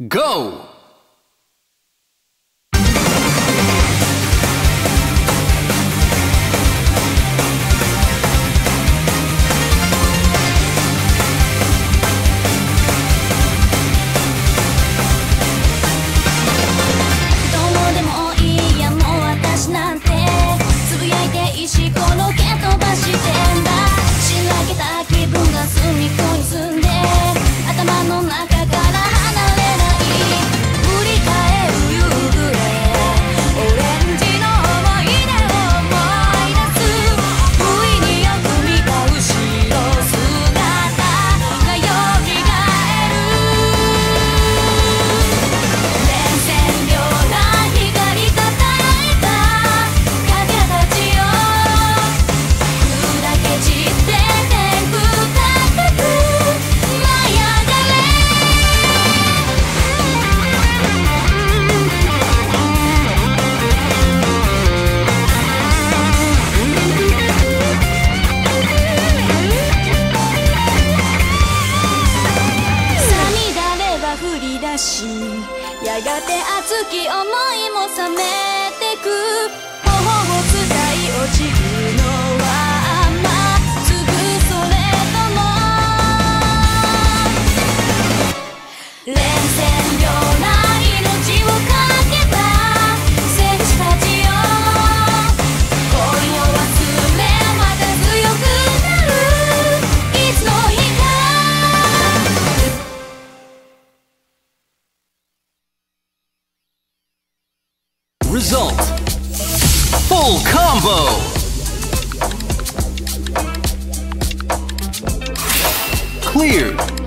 どうでもいいやもう私なんてつぶやい GO! この件しやがて熱き思いも冷めてく。頬を伝い落ちるのは甘すぐそれとも。連戦病 Result. Full combo. Cleared.